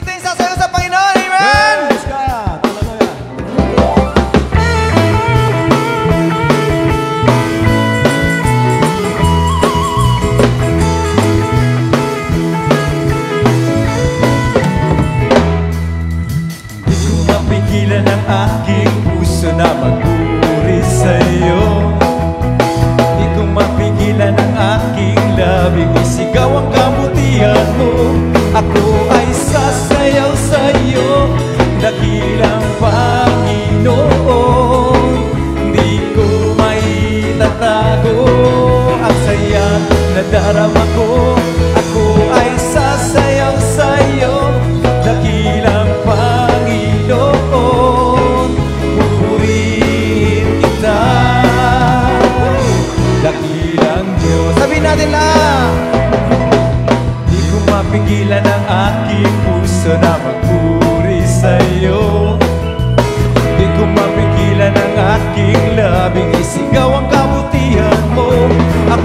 Dito sa Panginoon. Amen! Praise God! Hallelujah! Di ko mapigilan ang aking puso na magpuri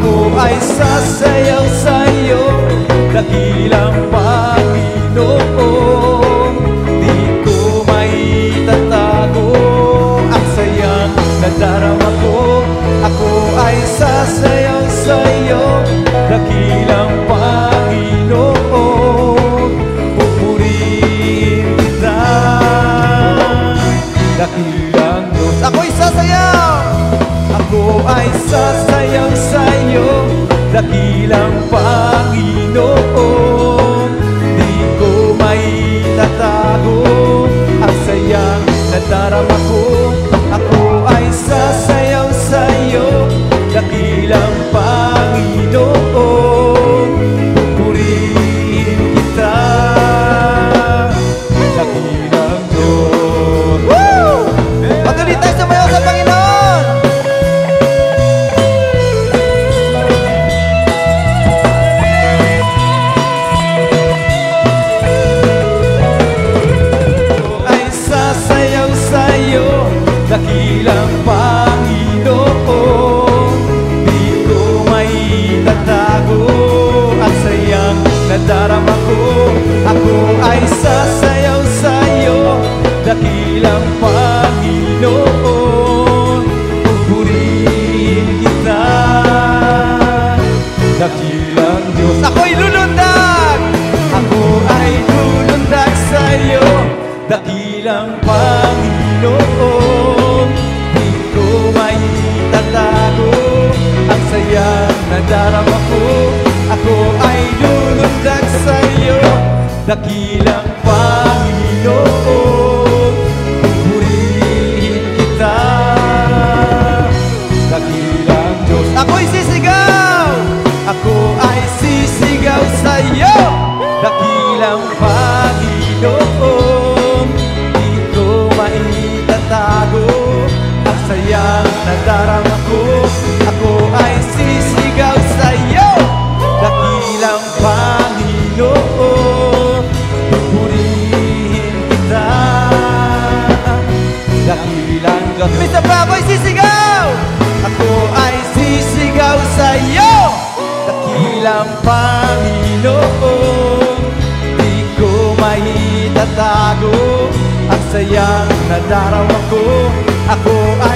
Ako ay sasayaw sa'yo Dakilang Panginoon Di ko maitatago. Ang sayang nadarama ko Ako ay sasayaw sa'yo Dakilang Panginoon. Pupurihin kita. Dakilang Diyos Ako'y sasayaw. ako ay sasayaw sa'yo Dakilang Panginoon nadarama ko Ako ay sasayaw sa'yo Dakilang Panginoon Pupurihin kita. Dakilang Diyos Ako'y lulundag. ako ay lulundag sa'yo Dakilang Panginoon. Di ko maitatago Ang saya na darama ko Ako ay Dakilang Panginoon Pupurihin kita. Dakilang Diyos Ako'y sisigaw. ako ay sisigaw sa iyo Dakilang Panginoon Di ko maitatago Ang sayang nadarama ko Ang sayang nadarama ko Ako ay